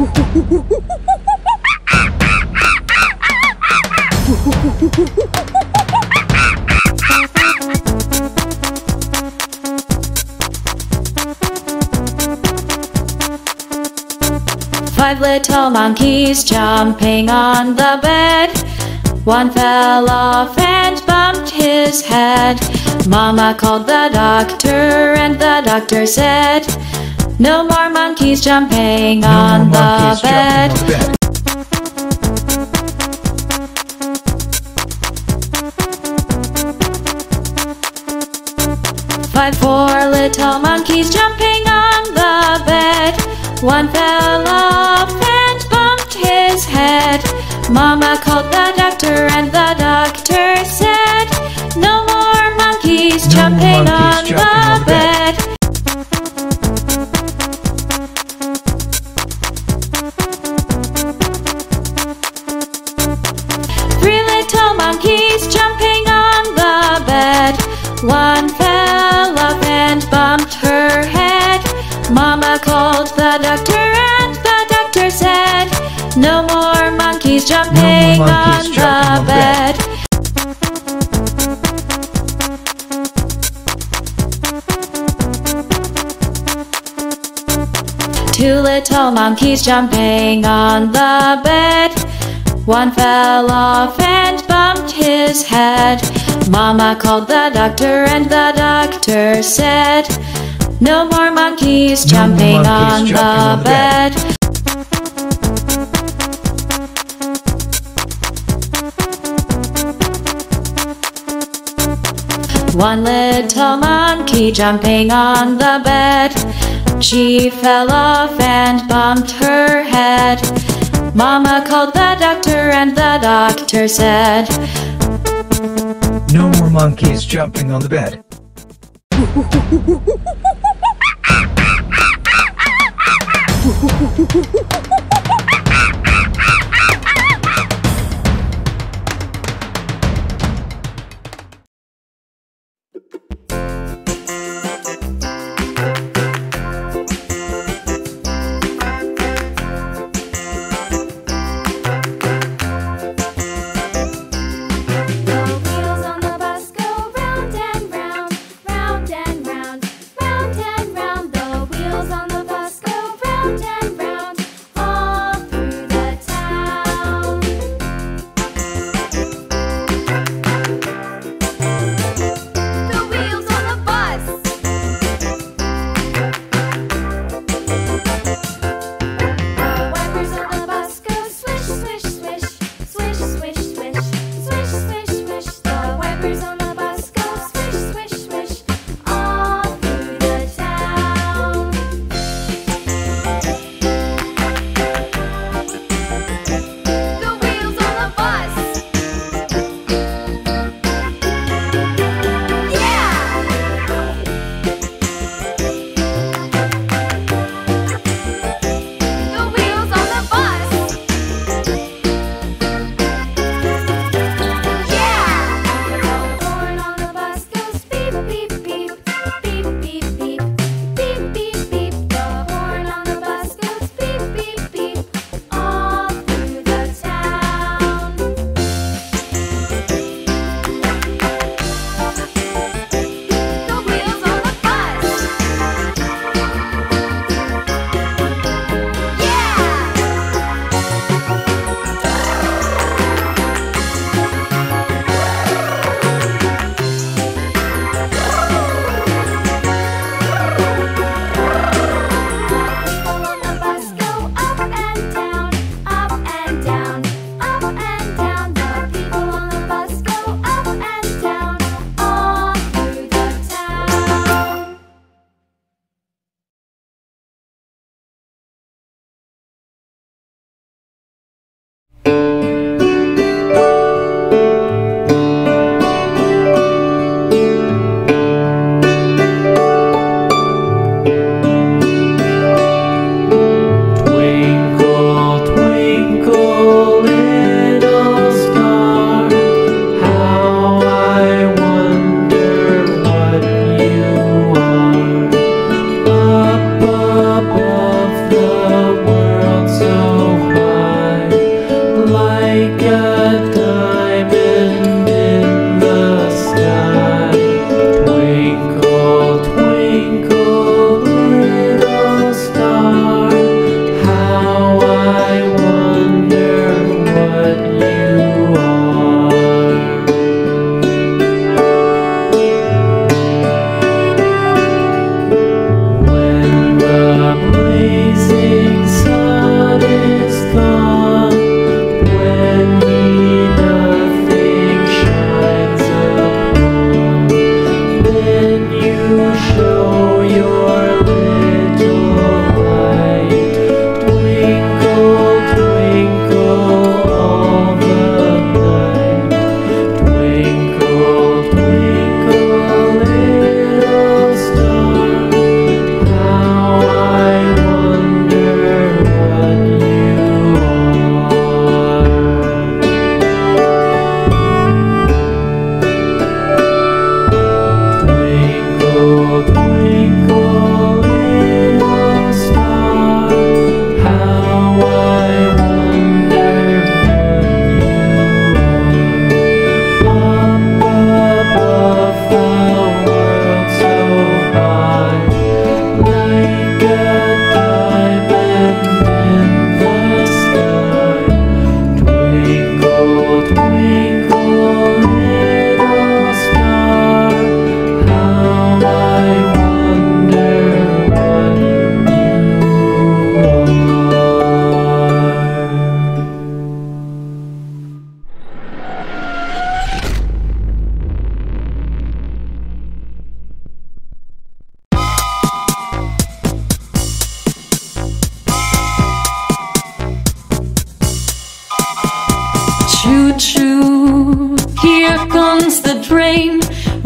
Five little monkeys jumping on the bed. One fell off and bumped his head. Mama called the doctor, and the doctor said, No more monkeys jumping, No on, more the monkeys bed. jumping on the bed. Five poor little monkeys jumping on the bed. One fell off and bumped his head. Mama called the doctor, and the Mama called the doctor, and the doctor said, No more monkeys jumping, monkeys on, jumping the on the bed. bed. Two little monkeys jumping on the bed. One fell off and bumped his head. Mama called the doctor, and the doctor said, No more monkeys No more jumping, monkeys on, jumping the on the bed. bed. One little monkey jumping on the bed. She fell off and bumped her head. Mama called the doctor, and the doctor said, No more monkeys jumping on the bed.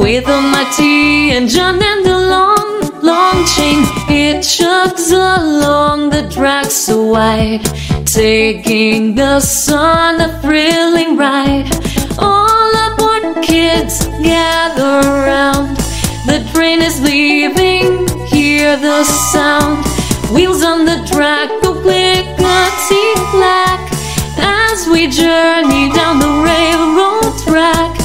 with a mighty engine and a long, long chain. It chugs along the track so wide, taking us on a thrilling ride. All aboard, kids, gather round. The train is leaving, hear the sound. Wheels on the track go click, click, clack as we journey down the railroad track.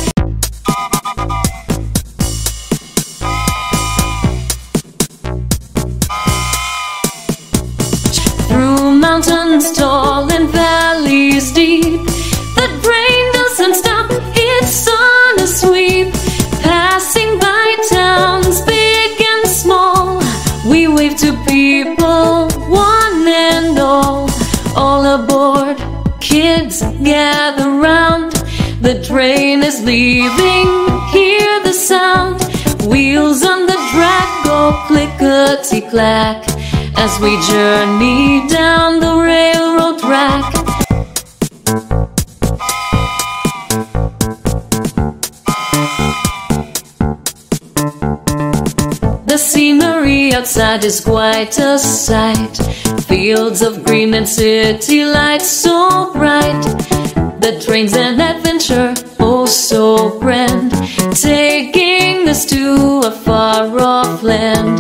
Mountains tall and valleys deep, the train doesn't stop, it's on a sweep. Passing by towns big and small, we wave to people, one and all. All aboard, kids gather round. The train is leaving, hear the sound. Wheels on the track go clickety clack as we journey down the railroad track. The scenery outside is quite a sight. Fields of green and city lights so bright. The train's an adventure, oh so grand, taking us to a far off land.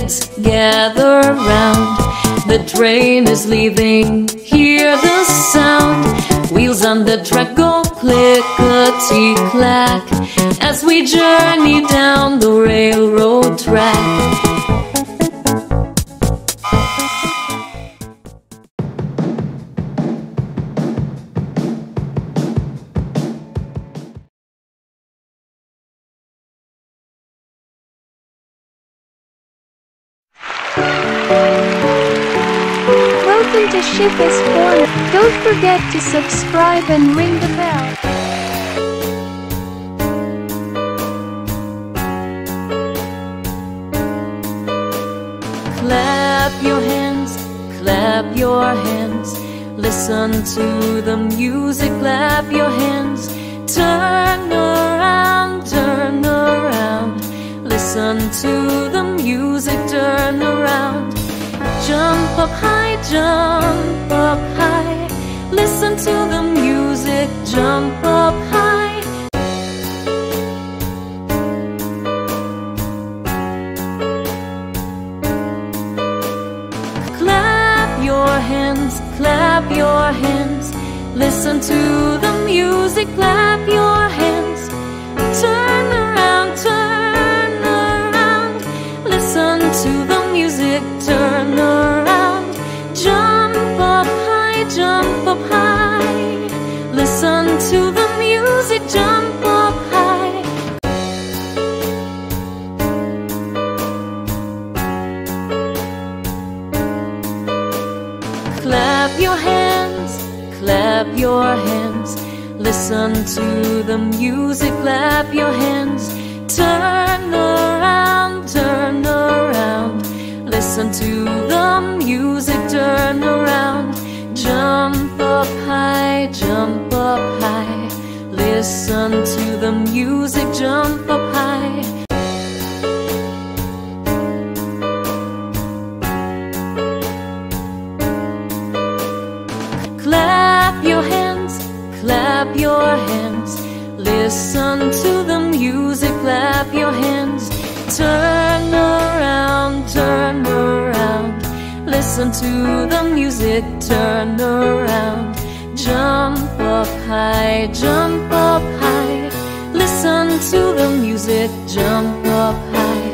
Kids, gather round. The train is leaving, hear the sound. Wheels on the track go clickety clack as we journey down the railroad Don't forget to subscribe and ring the bell. Clap your hands, clap your hands. Listen to the music, clap your hands. Turn around, turn around. Listen to the music, turn around. Jump up high, jump up high. Jump up high. Clap your hands, clap your hands. Listen to the music, clap your Clap your hands, clap your hands. Listen to the music, clap your hands. Turn around, turn around. Listen to the music, turn around. Jump up high, jump up high. Listen to the music, jump up high. Listen to the music, clap your hands. Turn around, turn around. Listen to the music, turn around. Jump up high, jump up high. Listen to the music, jump up high.